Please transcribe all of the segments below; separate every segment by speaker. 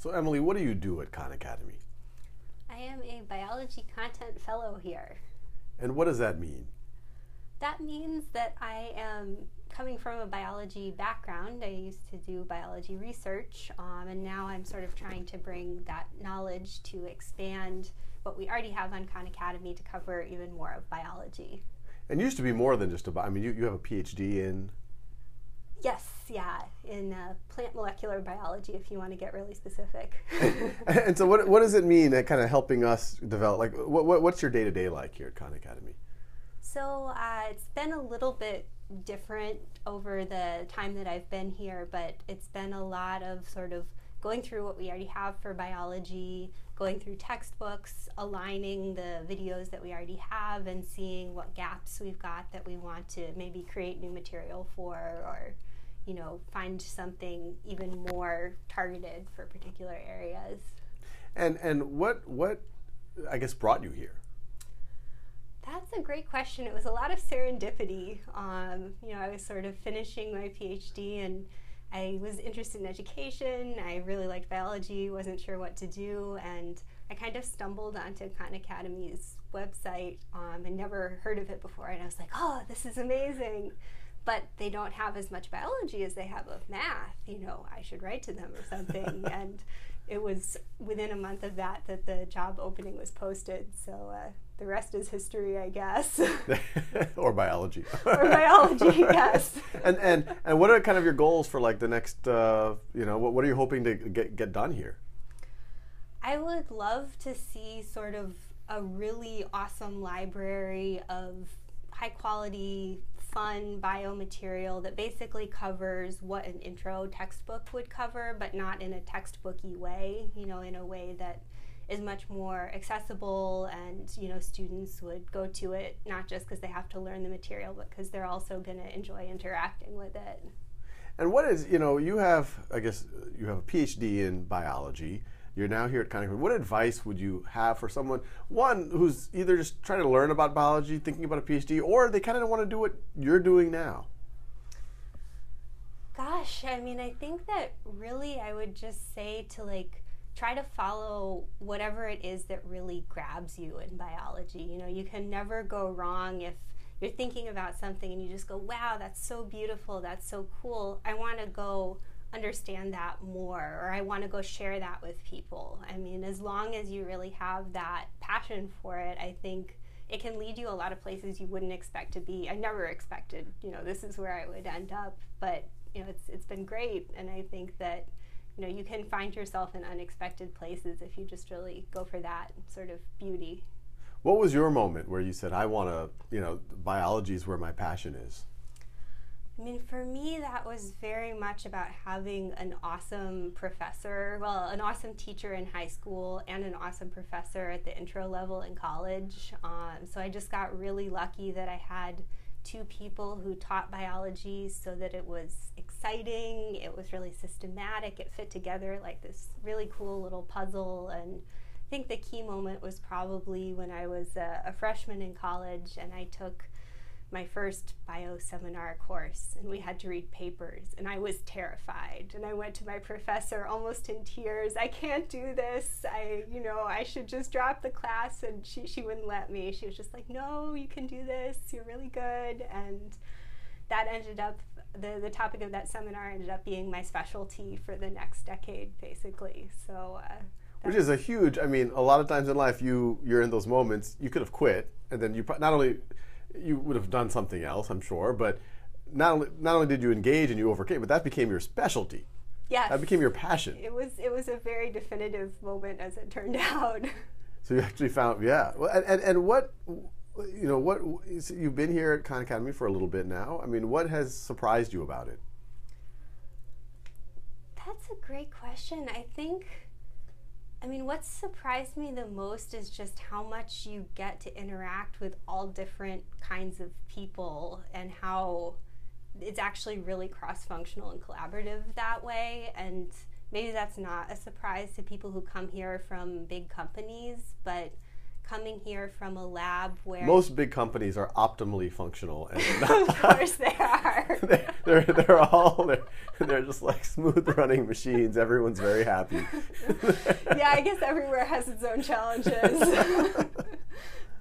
Speaker 1: So, Emily, what do you do at Khan Academy?
Speaker 2: I am a biology content fellow here.
Speaker 1: And what does that mean?
Speaker 2: That means that I am coming from a biology background. I used to do biology research, um, and now I'm sort of trying to bring that knowledge to expand what we already have on Khan Academy to cover even more of biology.
Speaker 1: And used to be more than just a. I mean, you, you have a PhD in.
Speaker 2: Yes, yeah, in uh, plant molecular biology, if you want to get really specific.
Speaker 1: and so, what, what does it mean at kind of helping us develop? Like, what, what what's your day to day like here at Khan Academy?
Speaker 2: So, uh, it's been a little bit different over the time that I've been here, but it's been a lot of sort of going through what we already have for biology, going through textbooks, aligning the videos that we already have, and seeing what gaps we've got that we want to maybe create new material for or you know find something even more targeted for particular areas
Speaker 1: and and what what i guess brought you here
Speaker 2: that's a great question. It was a lot of serendipity. Um, you know, I was sort of finishing my PhD and I was interested in education. I really liked biology, wasn't sure what to do, and I kind of stumbled onto Khan Academy's website. Um, I never heard of it before, and I was like, oh, this is amazing. But they don't have as much biology as they have of math. You know, I should write to them or something. and it was within a month of that that the job opening was posted. So uh, the rest is history, I guess.
Speaker 1: or biology.
Speaker 2: or biology, yes.
Speaker 1: and and and what are kind of your goals for like the next? Uh, you know, what what are you hoping to get get done here?
Speaker 2: I would love to see sort of a really awesome library of high quality fun biomaterial that basically covers what an intro textbook would cover, but not in a textbooky way, you know, in a way that is much more accessible and you know students would go to it not just because they have to learn the material but because they're also going to enjoy interacting with it.
Speaker 1: And what is you know you have i guess you have a phd in biology you're now here at Khan Academy. What advice would you have for someone, one who's either just trying to learn about biology, thinking about a PhD, or they kind of don't want to do what you're doing now?
Speaker 2: Gosh, I mean, I think that really I would just say to like try to follow whatever it is that really grabs you in biology. You know, you can never go wrong if you're thinking about something and you just go, wow, that's so beautiful, that's so cool. I want to go understand that more or I want to go share that with people. I mean, as long as you really have that passion for it, I think it can lead you a lot of places you wouldn't expect to be. I never expected, you know, this is where I would end up, but you know, it's it's been great and I think that you know, you can find yourself in unexpected places if you just really go for that sort of beauty.
Speaker 1: What was your moment where you said, I want to, you know, biology is where my passion is?
Speaker 2: I mean, for me, that was very much about having an awesome professor, well, an awesome teacher in high school and an awesome professor at the intro level in college. Um, so I just got really lucky that I had two people who taught biology so that it was exciting, it was really systematic, it fit together like this really cool little puzzle. And I think the key moment was probably when I was a, a freshman in college and I took my first bio seminar course and we had to read papers and I was terrified. And I went to my professor almost in tears. I can't do this. I you know I should just drop the class. And she, she wouldn't let me. She was just like no you can do this. You're really good. And that ended up the, the topic of that seminar ended up being my specialty for the next decade basically. So uh,
Speaker 1: which is a huge i mean a lot of times in life you you're in those moments you could have quit and then you not only you would have done something else, I'm sure. But not only not only did you engage and you overcame, but that became your specialty.
Speaker 2: Yes.
Speaker 1: That became your passion.
Speaker 2: It was it was a very definitive moment as it turned out.
Speaker 1: So you actually found yeah. Well, and, and, and what you know what you've been here at Khan Academy for a little bit now. I mean, what has surprised you about it?
Speaker 2: That's a great question. I think I mean, what surprised me the most is just how much you get to interact with all different kinds of people and how it's actually really cross functional and collaborative that way. And maybe that's not a surprise to people who come here from big companies, but coming here from a lab where
Speaker 1: Most big companies are optimally functional, and
Speaker 2: of course they are.
Speaker 1: they- they're they're all they're, they're just like smooth running machines. Everyone's very happy.
Speaker 2: yeah, I guess everywhere has its own challenges.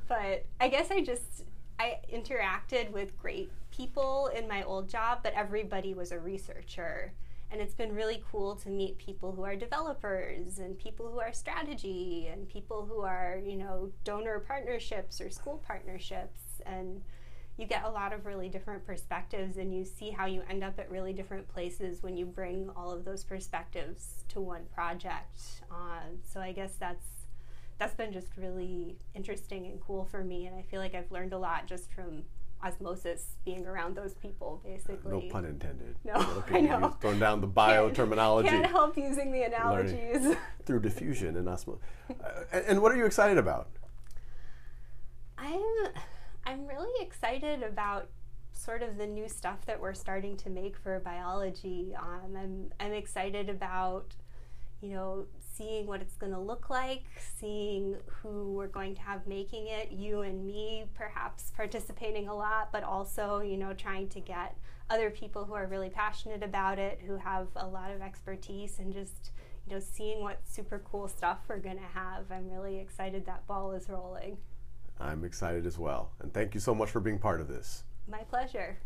Speaker 2: but I guess I just I interacted with great people in my old job, but everybody was a researcher. And it's been really cool to meet people who are developers and people who are strategy and people who are, you know, donor partnerships or school partnerships and you get a lot of really different perspectives and you see how you end up at really different places when you bring all of those perspectives to one project. Um, so I guess that's that's been just really interesting and cool for me, and I feel like I've learned a lot just from osmosis, being around those people, basically.
Speaker 1: No pun intended.
Speaker 2: No,
Speaker 1: Look at
Speaker 2: I know.
Speaker 1: Throwing down the bio terminology
Speaker 2: Can't help using the analogies.
Speaker 1: through diffusion and osmosis. Uh, and, and what are you excited about?
Speaker 2: I'm I'm really excited about sort of the new stuff that we're starting to make for biology. Um, I'm I'm excited about you know seeing what it's going to look like, seeing who we're going to have making it, you and me perhaps participating a lot, but also you know trying to get other people who are really passionate about it, who have a lot of expertise, and just you know seeing what super cool stuff we're going to have. I'm really excited that ball is rolling.
Speaker 1: I'm excited as well. And thank you so much for being part of this.
Speaker 2: My pleasure.